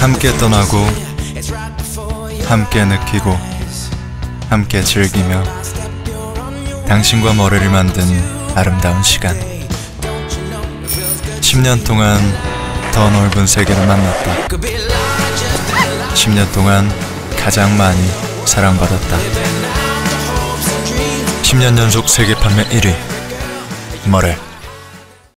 함께 떠나고 함께 느끼고 함께 즐기며 당신과 머리를 만든 아름다운 시간. 10년 동안 더 넓은 세계를 만났다. 10년 동안 가장 많이 사랑받았다. 10년 연속 세계 판매 1위 머렐